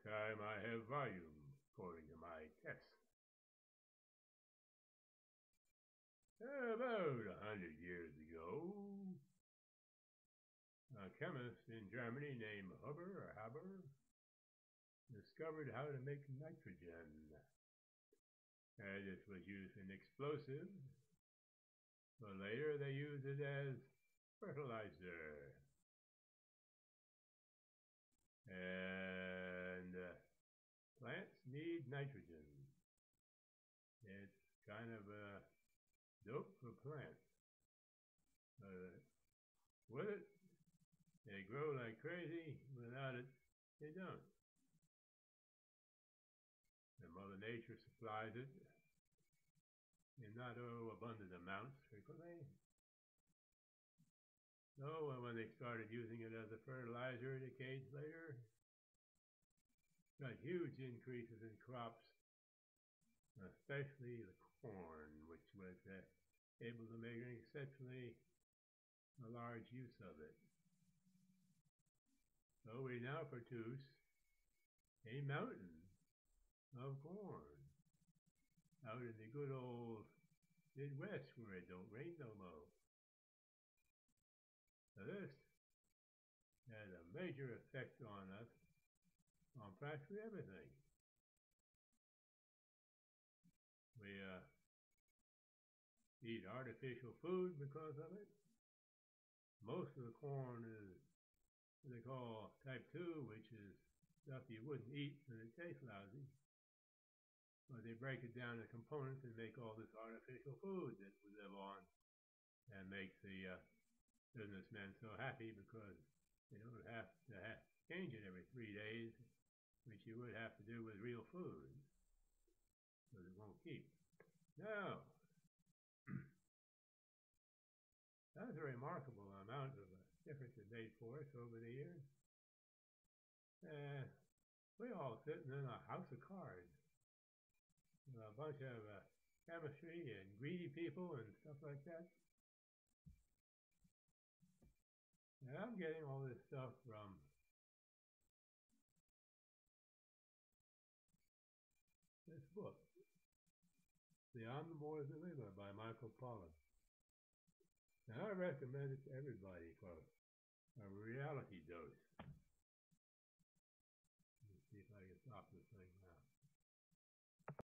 time I have volume, according to my test. About a hundred years ago, a chemist in Germany named Huber or Haber discovered how to make nitrogen. And it was used in explosives, but later they used it as fertilizer. Need nitrogen. It's kind of a dope for plants. Uh, with it, they grow like crazy. Without it, they don't. And Mother Nature supplies it in not oh, abundant amounts frequently. So when they started using it as a fertilizer decades later, huge increases in crops, especially the corn, which was uh, able to make an exceptionally large use of it. So we now produce a mountain of corn out in the good old Midwest where it don't rain no more. So this had a major effect on us on practically everything. We uh, eat artificial food because of it. Most of the corn is what they call type 2, which is stuff you wouldn't eat because it tastes lousy. But they break it down into components and make all this artificial food that we live on and makes the uh, businessmen so happy because they don't have to have, change it every three days, which you would have to do with real food, because it won't keep. Now, that's a remarkable amount of difference it made for us over the years. Uh, we all sitting in a house of cards. A bunch of uh, chemistry and greedy people and stuff like that. And I'm getting all this stuff from book, Beyond the Omnivore's Dilemma by Michael Pollan. Now, I recommend it to everybody for a reality dose. Let's see if I can stop this thing now.